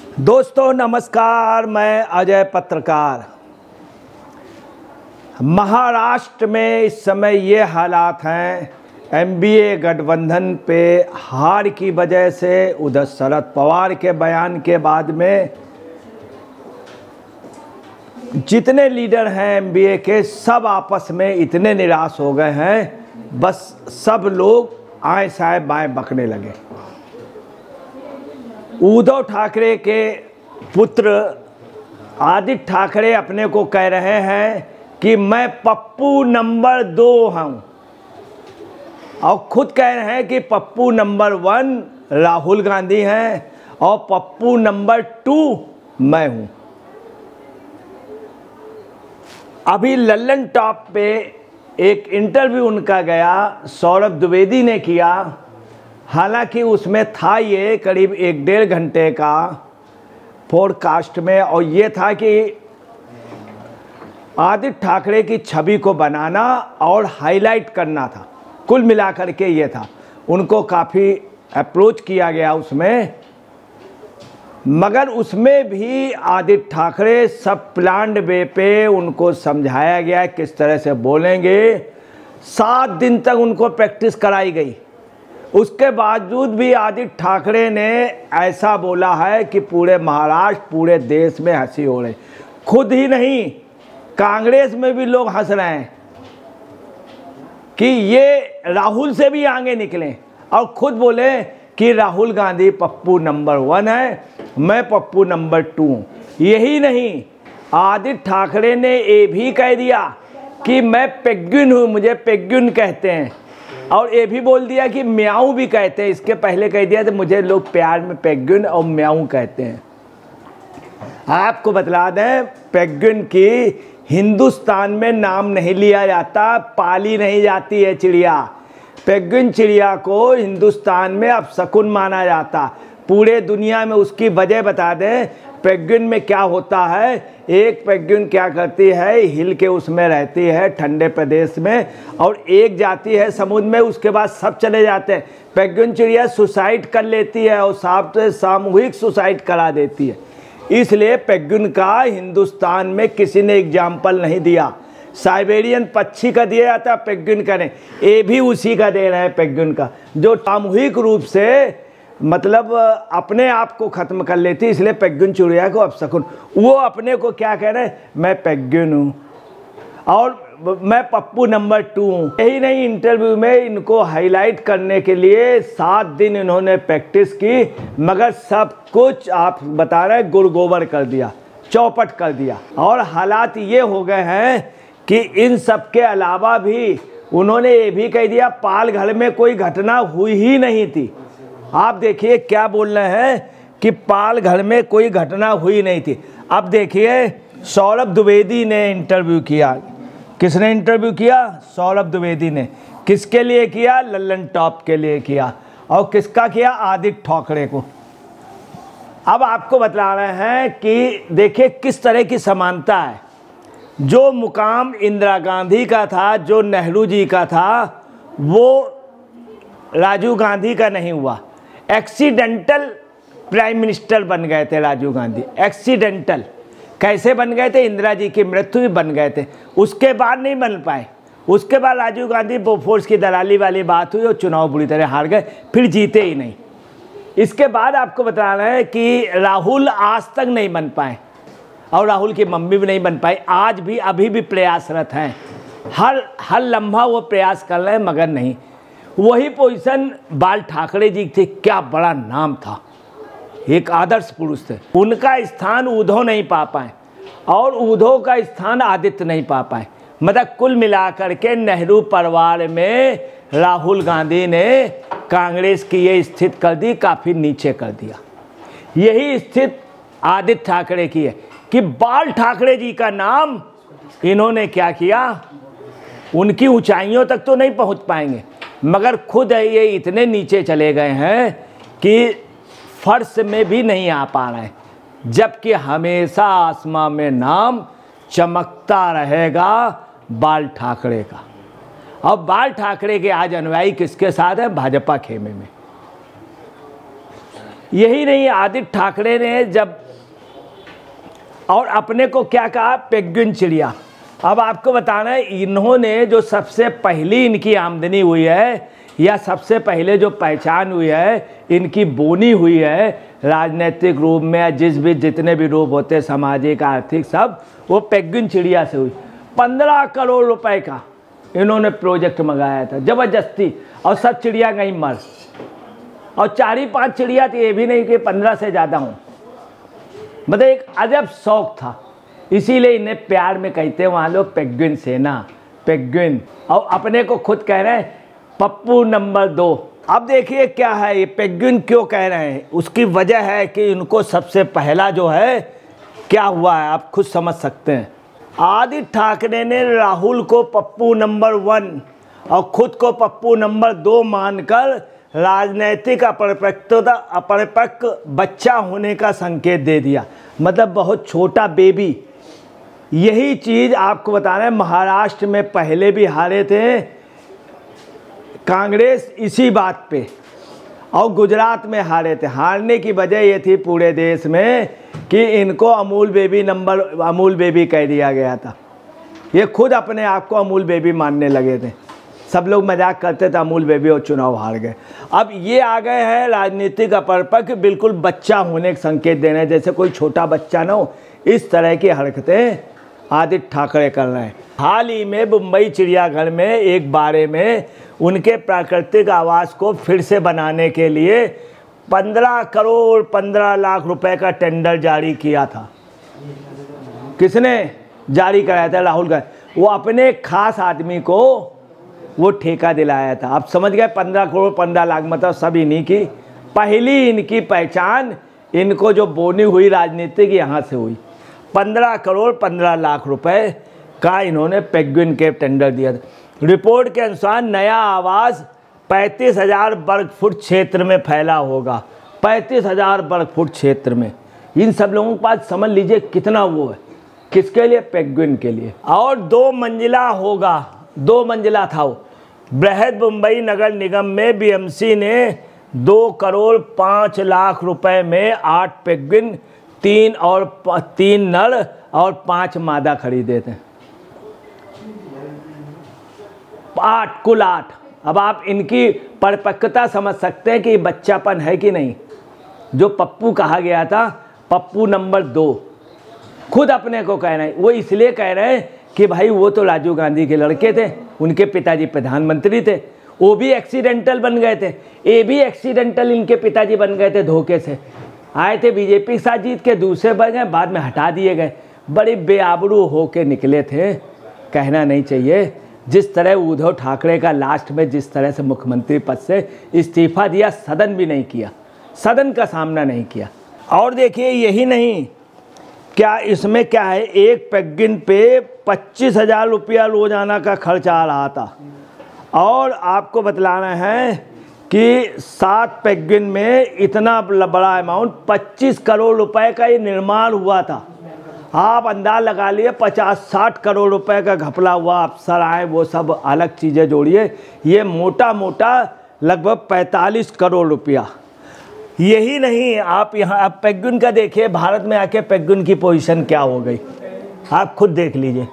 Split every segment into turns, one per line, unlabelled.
दोस्तों, नमस्कार, मैं अजय पत्रकार। महाराष्ट्र में इस समय ये हालात हैं, एमबीए गठबंधन पे हार की वजह से, उधर शरद पवार के बयान के बाद में, जितने लीडर हैं एमबीए के, सब आपस में इतने निराश हो गए हैं, बस सब लोग आए साए बाएँ बकने लगे। उद्धव ठाकरे के पुत्र आदित्य ठाकरे अपने को कह रहे हैं कि मैं पप्पू नंबर दो हूँ। और खुद कह रहे हैं कि पप्पू नंबर वन राहुल गांधी हैं और पप्पू नंबर टू मैं हूँ। अभी लल्लन टॉप पे एक इंटरव्यू उनका गया, सौरभ द्विवेदी ने किया हालाँकि उसमें था ये करीब एक डेढ़ घंटे का पॉडकास्ट में, और ये था कि आदित्य ठाकरे की छवि को बनाना और हाईलाइट करना था। कुल मिलाकर के ये था। उनको काफ़ी अप्रोच किया गया उसमें। मगर उसमें भी आदित्य ठाकरे सब प्लान वे पे उनको समझाया गया किस तरह से बोलेंगे। सात दिन तक उनको प्रैक्टिस कराई गई। उसके बावजूद भी आदित्य ठाकरे ने ऐसा बोला है कि पूरे महाराष्ट्र, पूरे देश में हँसी हो रही। खुद ही नहीं, कांग्रेस में भी लोग हंस रहे हैं कि ये राहुल से भी आगे निकले। और खुद बोले कि राहुल गांधी पप्पू नंबर वन है, मैं पप्पू नंबर टू यही नहीं आदित्य ठाकरे ने ये भी कह दिया कि मैं पेग्युन हूँ, मुझे पेग्युन कहते हैं। और ये भी बोल दिया कि म्याऊ भी कहते हैं। इसके पहले कह दिया तो मुझे लोग प्यार में पेग्युन और म्याऊ कहते हैं। आपको बतला दें पेग्युन की हिंदुस्तान में नाम नहीं लिया जाता, पाली नहीं जाती है चिड़िया। पेग्विन चिड़िया को हिंदुस्तान में अब शकुन माना जाता। पूरे दुनिया में उसकी वजह बता दें पेग्विन में क्या होता है? एक पेग्विन क्या करती है? हिल के उसमें रहती है, ठंडे प्रदेश में, और एक जाती है समुद्र में, उसके बाद सब चले जाते हैं। पेग्विन चिड़िया सुसाइड कर लेती है और साफ़ सामूहिक सुसाइड करा देती है। इसलिए पेग्विन का हिंदुस्तान में किसी ने एग्ज़ाम्पल नहीं दिया। साइबेरियन पक्षी का दिया जाता है पेग्विन का नहीं ये भी उसी का दे रहे हैं पेग्विन का, जो सामूहिक रूप से मतलब अपने आप को ख़त्म कर लेती, इसलिए पेग्विन चुड़िया को अब अपशकुन वो अपने को क्या कह रहे हैं? मैं पेग्विन हूँ। और मैं पप्पू नंबर टू हूँ। यही नहीं, इंटरव्यू में इनको हाईलाइट करने के लिए सात दिन इन्होंने प्रैक्टिस की, मगर सब कुछ आप बता रहे गुड़गोबर कर दिया, चौपट कर दिया। और हालात ये हो गए हैं कि इन सब के अलावा भी उन्होंने ये भी कह दिया पाल घर में कोई घटना हुई ही नहीं थी। आप देखिए क्या बोल रहे हैं कि पाल घर में कोई घटना हुई नहीं थी। अब देखिए, सौरभ द्विवेदी ने इंटरव्यू किया। किसने इंटरव्यू किया? सौरभ द्विवेदी ने। किसके लिए किया? लल्लन टॉप के लिए किया। और किसका किया? आदित्य ठाकरे को। अब आपको बता रहे हैं कि देखिए किस तरह की समानता है। जो मुकाम इंदिरा गांधी का था, जो नेहरू जी का था, वो राजीव गांधी का नहीं हुआ। एक्सीडेंटल प्राइम मिनिस्टर बन गए थे राजीव गांधी। एक्सीडेंटल कैसे बन गए थे? इंदिरा जी की मृत्यु भी बन गए थे। उसके बाद नहीं बन पाए। उसके बाद राजीव गांधी बोफोर्स की दलाली वाली बात हुई और चुनाव बुरी तरह हार गए, फिर जीते ही नहीं। इसके बाद आपको बता रहे हैं कि राहुल आज तक नहीं बन पाए और राहुल की मम्मी भी नहीं बन पाई। आज भी, अभी भी प्रयासरत हैं। हर हर लम्हा वो प्रयास कर रहे हैं, मगर नहीं। वही पोजीशन बाल ठाकरे जी थे, क्या बड़ा नाम था। एक आदर्श पुरुष थे। उनका स्थान उद्धव नहीं पा पाए और उद्धव का स्थान आदित्य नहीं पा पाए। मतलब कुल मिलाकर के नेहरू परिवार में राहुल गांधी ने कांग्रेस की ये स्थिति कर दी, काफ़ी नीचे कर दिया। यही स्थिति आदित्य ठाकरे की है कि बाल ठाकरे जी का नाम इन्होंने क्या किया? उनकी ऊंचाइयों तक तो नहीं पहुँच पाएँगे। मगर खुद ये इतने नीचे चले गए हैं कि फर्श में भी नहीं आ पा रहे जबकि हमेशा आसमां में नाम चमकता रहेगा, बाल ठाकरे का अब बाल ठाकरे के आज अनुयायी किसके साथ है? भाजपा खेमे में। यही नहीं, आदित्य ठाकरे ने जब और अपने को क्या कहा? पेग्विन चिड़िया। अब आपको बताना है, इन्होंने जो सबसे पहली इनकी आमदनी हुई है, या सबसे पहले जो पहचान हुई है, इनकी बोनी हुई है, राजनीतिक रूप में या जिस भी, जितने भी रूप होते सामाजिक, आर्थिक, सब, वो पेग्विन चिड़िया से हुई। पंद्रह करोड़ रुपए का इन्होंने प्रोजेक्ट मंगाया था, ज़बरदस्ती, और सब चिड़िया कहीं मर। और चार ही पाँच चिड़िया थी, ये भी नहीं कि पंद्रह से ज़्यादा हूँ। मतलब एक अजब शौक था। इसीलिए इन्हें प्यार में कहते हैं, वहाँ लोग पेग्विन सेना, पेग्विन। और अपने को खुद कह रहे हैं, पप्पू नंबर दो। अब देखिए क्या है, ये पेग्विन क्यों कह रहे हैं? उसकी वजह है कि इनको सबसे पहला जो है, क्या हुआ है? आप खुद समझ सकते हैं। आदित्य ठाकरे ने राहुल को पप्पू नंबर वन और खुद को पप्पू नंबर दो मानकर राजनैतिक अपरिपक्वता, अपरिपक्व बच्चा होने का संकेत दे दिया। मतलब बहुत छोटा बेबी यही चीज़ आपको बता रहे हैं, महाराष्ट्र में पहले भी हारे थे। कांग्रेस इसी बात पे और गुजरात में हारे थे। हारने की वजह ये थी पूरे देश में कि इनको Amul baby number, Amul baby कह दिया गया था। ये खुद अपने आप को अमूल बेबी मानने लगे थे। सब लोग मज़ाक करते थे, अमूल बेबी और चुनाव हार गए। अब ये आ गए हैं राजनीतिक अपरपक, बिल्कुल बच्चा होने के संकेत देने, जैसे कोई छोटा बच्चा ना हो, इस तरह की हरकतें आदित्य ठाकरे कर रहे हैं। हाल ही में मुंबई चिड़ियाघर में एक बारे में उनके प्राकृतिक आवास को फिर से बनाने के लिए पंद्रह करोड़ पंद्रह लाख रुपए का टेंडर जारी किया था। किसने जारी कराया था? राहुल गांधी। वो अपने खास आदमी को वो ठेका दिलाया था। आप समझ गए, पंद्रह करोड़ पंद्रह लाख मतलब सब इन्हीं की, पहली इनकी पहचान, इनको जो बोनी हुई राजनीतिक यहाँ से हुई। पंद्रह करोड़ पंद्रह लाख रुपए का इन्होंने पेग्विन के टेंडर दिया था। रिपोर्ट के अनुसार नया आवास पैंतीस हज़ार वर्ग फुट क्षेत्र में फैला होगा। पैंतीस हज़ार वर्ग फुट क्षेत्र में। इन सब लोगों के पास समझ लीजिए कितना वो है। किसके लिए? पेग्विन के लिए। और दो मंजिला होगा। दो मंजिला था वो। बृहद मुंबई नगर निगम में बीएमसी ने दो करोड़ पाँच लाख रुपए में आठ पेग्विन तीन और तीन नर और पाँच मादा खरीदे थे आठ, कुल आठ। अब आप इनकी परिपक्वता समझ सकते हैं कि बच्चापन है कि नहीं। जो पप्पू कहा गया था, पप्पू नंबर दो। खुद अपने को कह रहे हैं। वो इसलिए कह रहे हैं कि भाई, वो तो राजीव गांधी के लड़के थे, उनके पिताजी प्रधानमंत्री थे, वो भी एक्सीडेंटल बन गए थे। ये भी एक्सीडेंटल इनके पिताजी बन गए थे धोखे से। आए थे बीजेपी के साथ, जीत के दूसरे बन गए, बाद में हटा दिए गए। बड़े बेआबरू होके निकले थे, कहना नहीं चाहिए। जिस तरह उद्धव ठाकरे का लास्ट में जिस तरह से मुख्यमंत्री पद से इस्तीफा दिया, सदन भी नहीं किया। सदन का सामना नहीं किया। और देखिए, यही नहीं, क्या इसमें क्या है, एक पैगिन पे पच्चीस हज़ार रुपया रोज़ाना का खर्च आ रहा था। और आपको बतलाना है कि सात पेगिन में इतना बड़ा अमाउंट 25 करोड़ रुपए का ये निर्माण हुआ था। आप अंदाज लगा लिए, पचास, साठ करोड़ रुपए का घपला हुआ, अफसर आए, वो सब अलग चीज़ें जोड़िए। ये मोटा मोटा लगभग 45 करोड़ रुपया। यही नहीं, आप यहाँ, आप पेगुन का देखिए, भारत में आके पेगुन की पोजीशन क्या हो गई। आप खुद देख लीजिए।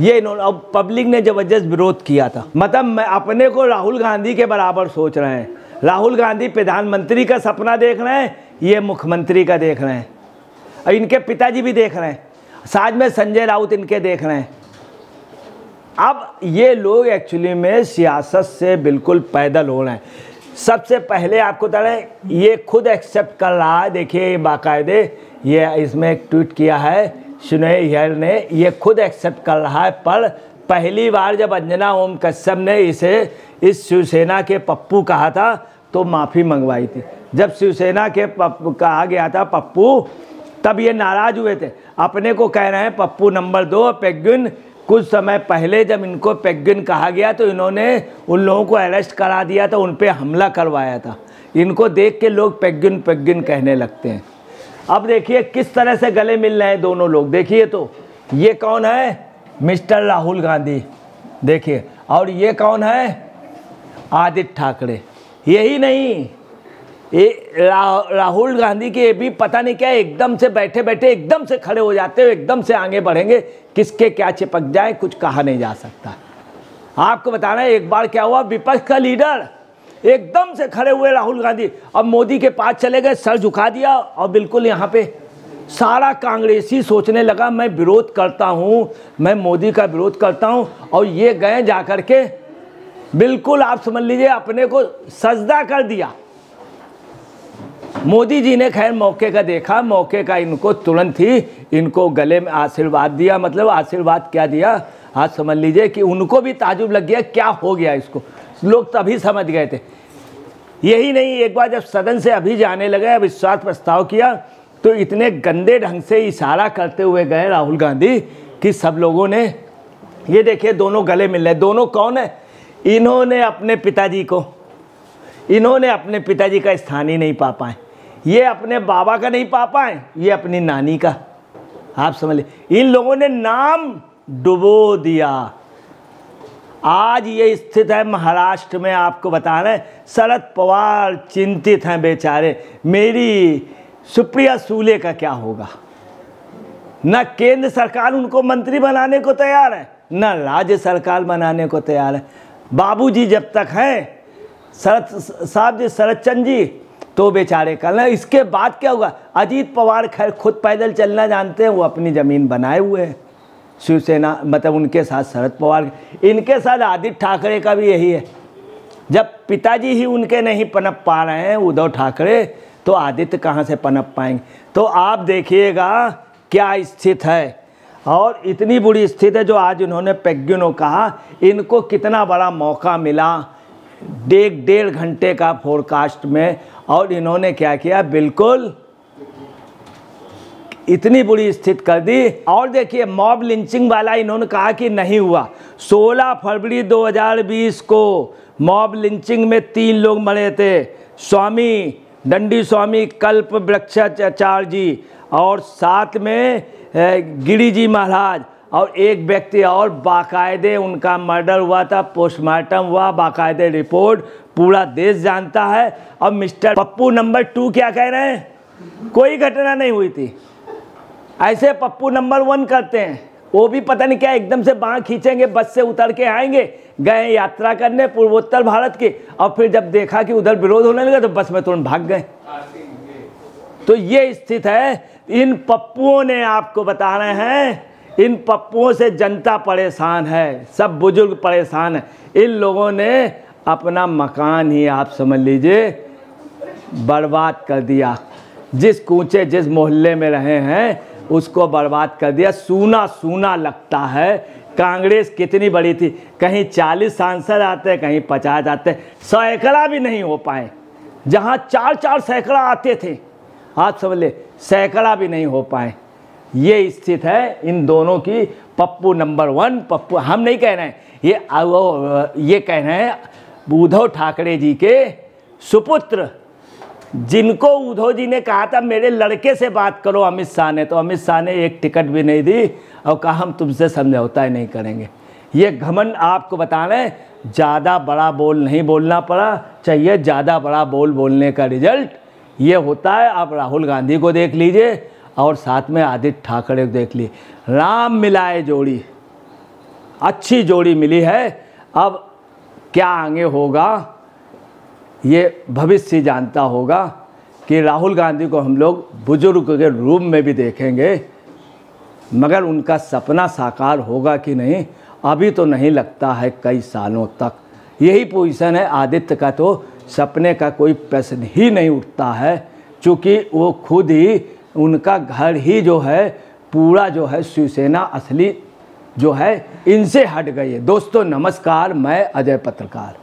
ये इन्होंने अब पब्लिक ने ज़बरदस्त विरोध किया था। मतलब मैं अपने को राहुल गांधी के बराबर सोच रहे हैं। राहुल गांधी प्रधानमंत्री का सपना देख रहे हैं, ये मुख्यमंत्री का देख रहे हैं। और इनके पिताजी भी देख रहे हैं। साथ में संजय राउत इनके देख रहे हैं। अब ये लोग एक्चुअली में सियासत से बिल्कुल पैदल हो रहे हैं। सबसे पहले आपको बता रहे ये खुद एक्सेप्ट कर रहा है। देखिए बाकायदे, ये इसमें एक ट्वीट किया है सुनय हेयर ने, ये खुद एक्सेप्ट कर रहा है, पर पहली बार जब अंजना ओम कश्यप ने इसे इस शिवसेना के पप्पू कहा था तो माफ़ी मंगवाई थी। जब शिवसेना के पप्पू, कहा गया था पप्पू, तब ये नाराज़ हुए थे। अपने को कह रहे हैं, पप्पू नंबर दो पेग्विन कुछ समय पहले जब इनको पेग्विन कहा गया तो इन्होंने उन लोगों को अरेस्ट करा दिया था उन पर हमला करवाया था। इनको देख के लोग पेग्विन पेग्विन कहने लगते हैं। अब देखिए किस तरह से गले मिल रहे हैं दोनों लोग। देखिए तो ये कौन है? मिस्टर राहुल गांधी। देखिए और ये कौन है? आदित्य ठाकरे। यही नहीं ये रा, राहुल गांधी के भी पता नहीं क्या एकदम से बैठे बैठे एकदम से खड़े हो जाते हो एकदम से आगे बढ़ेंगे किसके क्या चिपक जाए कुछ कहा नहीं जा सकता। आपको बताना है एक बार क्या हुआ? विपक्ष का लीडर एकदम से खड़े हुए राहुल गांधी। अब मोदी के पास चले गए, सर झुका दिया और बिल्कुल यहाँ पे सारा कांग्रेसी सोचने लगा, मैं विरोध करता हूँ, मैं मोदी का विरोध करता हूँ। और ये गए जा कर के, बिल्कुल आप समझ लीजिए, अपने को सजदा कर दिया। मोदी जी ने खैर मौके का देखा, मौके का इनको तुरंत ही इनको गले में आशीर्वाद दिया। मतलब आशीर्वाद क्या दिया? आज समझ लीजिए कि उनको भी ताजुब लग गया, क्या हो गया इसको? लोग तभी समझ गए थे। यही नहीं, एक बार जब सदन से अभी जाने लगे विश्वास प्रस्ताव किया तो इतने गंदे ढंग से इशारा करते हुए गए राहुल गांधी कि सब लोगों ने, ये देखिए दोनों गले मिल रहे दोनों कौन है? इन्होंने अपने पिताजी को, इन्होंने अपने पिताजी का स्थान ही नहीं पा पाए। ये अपने बाबा का नहीं पा पाए, ये अपनी नानी का। आप समझ लीजिए, इन लोगों ने नाम डुबो दिया। आज ये स्थित है, महाराष्ट्र में आपको बता रहे शरद पवार चिंतित हैं बेचारे। मेरी सुप्रिया सूले का क्या होगा? न केंद्र सरकार उनको मंत्री बनाने को तैयार है, न राज्य सरकार बनाने को तैयार है। बाबूजी जब तक हैं, शरद, साहब जी शरद चंद जी तो बेचारे कल इसके बाद क्या होगा? अजीत पवार खैर खुद पैदल चलना जानते हैं, वो अपनी ज़मीन बनाए हुए हैं। शिवसेना मतलब उनके साथ शरद पवार। इनके साथ आदित्य ठाकरे का भी यही है। जब पिताजी ही उनके नहीं पनप पा रहे हैं, उद्धव ठाकरे तो आदित्य कहाँ से पनप पाएँगे? तो आप देखिएगा क्या स्थित है। और इतनी बुरी स्थिति है जो आज उन्होंने पेग्युनो कहा, इनको कितना बड़ा मौका मिला। डेढ़ डेढ़ घंटे का फोरकास्ट में, और इन्होंने क्या किया? बिल्कुल इतनी बुरी स्थिति कर दी। और देखिए मॉब लिंचिंग वाला इन्होंने कहा कि नहीं हुआ। 16 फरवरी 2020 को मॉब लिंचिंग में तीन लोग मरे थे। स्वामी, दंडी स्वामी, कल्प वृक्षाचार्य जी और साथ में गिरी जी महाराज और एक व्यक्ति और बाकायदे उनका मर्डर हुआ था पोस्टमार्टम हुआ, बाकायदे रिपोर्ट पूरा देश जानता है। और मिस्टर पप्पू नंबर टू क्या कह रहे हैं? कोई घटना नहीं हुई थी। ऐसे पप्पू नंबर वन करते हैं। वो भी पता नहीं क्या एकदम से बाँह खींचेंगे, बस से उतर के आएँगे, गए यात्रा करने पूर्वोत्तर भारत की, और फिर जब देखा कि उधर विरोध होने लगा तो बस में तुरंत भाग गए। तो ये स्थित है, इन पप्पुओं ने आपको बता रहे हैं, इन पप्पुओं से जनता परेशान है, सब बुज़ुर्ग परेशान है। इन लोगों ने अपना मकान ही आप समझ लीजिए, बर्बाद कर दिया। जिस कूचे, जिस मोहल्ले में रहे हैं उसको बर्बाद कर दिया। सूना सूना लगता है। कांग्रेस कितनी बड़ी थी? कहीं चालीस सांसद आते हैं, कहीं पचास आते हैं। सैकड़ा भी नहीं हो पाए। जहाँ चार चार सैकड़ा आते थे, आप समझ ले, सैकड़ा भी नहीं हो पाए। ये स्थित है इन दोनों की। पप्पू नंबर वन, पप्पू, हम नहीं कह रहे हैं। ये ये कह रहे हैं उद्धव ठाकरे जी के सुपुत्र जिनको उद्धव जी ने कहा था, मेरे लड़के से बात करो अमित शाह ने। तो अमित शाह ने एक टिकट भी नहीं दी और कहा, हम तुमसे समझौता ही नहीं करेंगे। ये घमंड आपको बता रहे ज़्यादा बड़ा बोल नहीं बोलना पड़ा, चाहिए ज़्यादा बड़ा बोल बोलने का रिज़ल्ट। ये होता है, आप राहुल गांधी को देख लीजिए और साथ में आदित्य ठाकरे को देख लीजिए। राम मिलाए जोड़ी, अच्छी जोड़ी मिली है। अब क्या आगे होगा? ये भविष्य जानता होगा कि राहुल गांधी को हम लोग बुज़ुर्ग के रूप में भी देखेंगे, मगर उनका सपना साकार होगा कि नहीं, अभी तो नहीं लगता है कई सालों तक। यही पोजीशन है आदित्य का तो सपने का कोई प्रश्न ही नहीं उठता है क्योंकि वो खुद ही, उनका घर ही जो है, पूरा जो है शिवसेना असली जो है, इनसे हट गई है। दोस्तों, नमस्कार, मैं अजय पत्रकार।